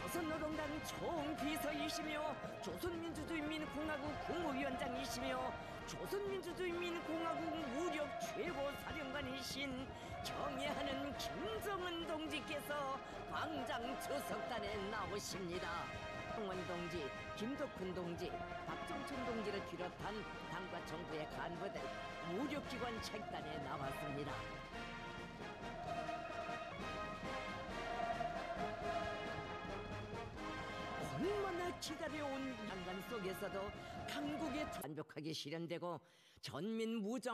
조선노동당 총비서이시며 조선민주주의민공화국 국무위원장이시며 조선민주주의민공화국 무력 최고 사령관이신 경애하는 김정은 동지께서 광장 주석단에 나오십니다. 홍원 동지, 김덕훈 동지, 박정춘 동지를 비롯한 당과 정부의 간부들 무력기관 책단에 나왔습니다. 얼마나 기다려온 양간 속에서도 강국의 완벽하게 실현되고 전민 무정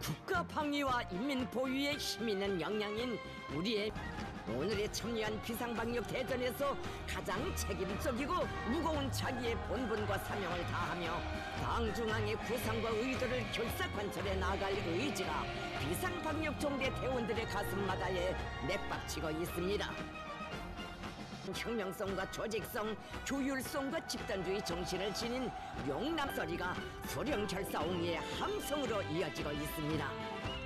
국가 방위와 인민 보유에 힘 있는 역량인 우리의 오늘의 참여한 비상방역 대전에서 가장 책임적이고 무거운 자기의 본분과 사명을 다하며 당 중앙의 구상과 의도를 결사관철해 나갈 의지가 비상방역 종대 대원들의 가슴마다에 맥박치고 있습니다. 혁명성과 조직성, 조율성과 집단주의 정신을 지닌 용남소리가 소령결사옹의 함성으로 이어지고 있습니다.